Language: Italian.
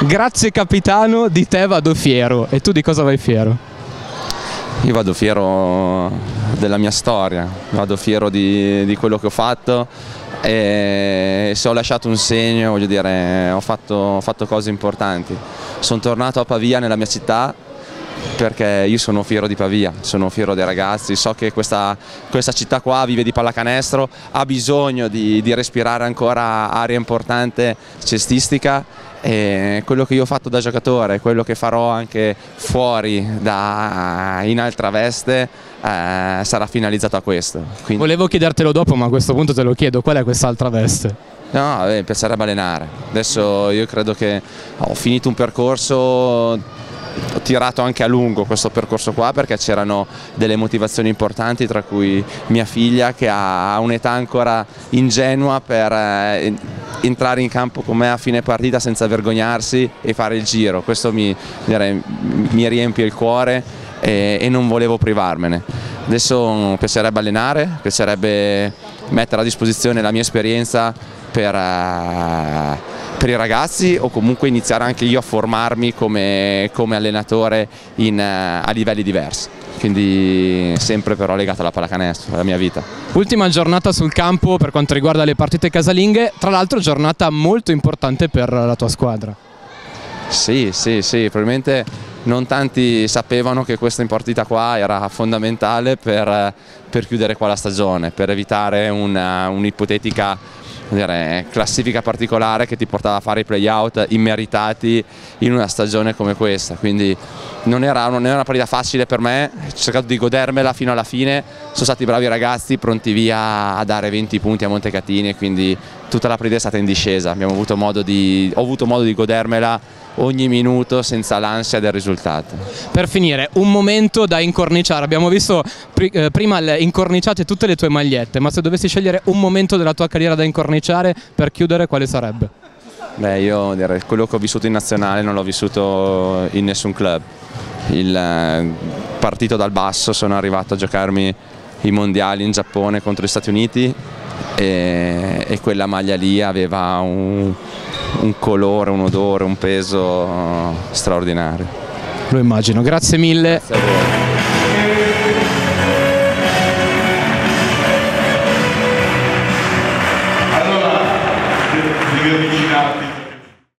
Grazie capitano, di te vado fiero. E tu di cosa vai fiero? Io vado fiero della mia storia, vado fiero di, di quello che ho fatto e se ho lasciato un segno, voglio dire, ho fatto, ho fatto cose importanti. Sono tornato a Pavia, nella mia città, perché io sono fiero di Pavia, sono fiero dei ragazzi, so che questa, questa città qua vive di pallacanestro, ha bisogno di, di respirare ancora aria importante cestistica e quello che io ho fatto da giocatore, quello che farò anche fuori da, in altra veste eh, sarà finalizzato a questo. Quindi... Volevo chiedertelo dopo ma a questo punto te lo chiedo, qual è quest'altra veste? No, mi piacerebbe allenare, adesso io credo che ho finito un percorso tirato anche a lungo questo percorso qua perché c'erano delle motivazioni importanti tra cui mia figlia che ha un'età ancora ingenua per eh, entrare in campo con me a fine partita senza vergognarsi e fare il giro, questo mi, mi riempie il cuore e, e non volevo privarmene. Adesso piacerebbe allenare, piacerebbe mettere a disposizione la mia esperienza per... Per i ragazzi o comunque iniziare anche io a formarmi come, come allenatore in, eh, a livelli diversi quindi sempre però legata alla pallacanestro, alla mia vita. Ultima giornata sul campo per quanto riguarda le partite casalinghe, tra l'altro giornata molto importante per la tua squadra. Sì, sì, sì, probabilmente non tanti sapevano che questa partita qua era fondamentale per, per chiudere qua la stagione, per evitare un'ipotetica dire, classifica particolare che ti portava a fare i playout immeritati in una stagione come questa, quindi non era, non era una partita facile per me, ho cercato di godermela fino alla fine, sono stati bravi ragazzi pronti via a dare 20 punti a Montecatini e quindi tutta la partita è stata in discesa, avuto di, ho avuto modo di godermela ogni minuto senza l'ansia del risultato. Per finire, un momento da incorniciare, abbiamo visto eh, prima incorniciate tutte le tue magliette, ma se dovessi scegliere un momento della tua carriera da incorniciare per chiudere quale sarebbe? Beh, io direi quello che ho vissuto in nazionale non l'ho vissuto in nessun club. Il eh, partito dal basso, sono arrivato a giocarmi i mondiali in Giappone contro gli Stati Uniti e, e quella maglia lì aveva un, un colore, un odore, un peso straordinario. Lo immagino, grazie mille. Grazie a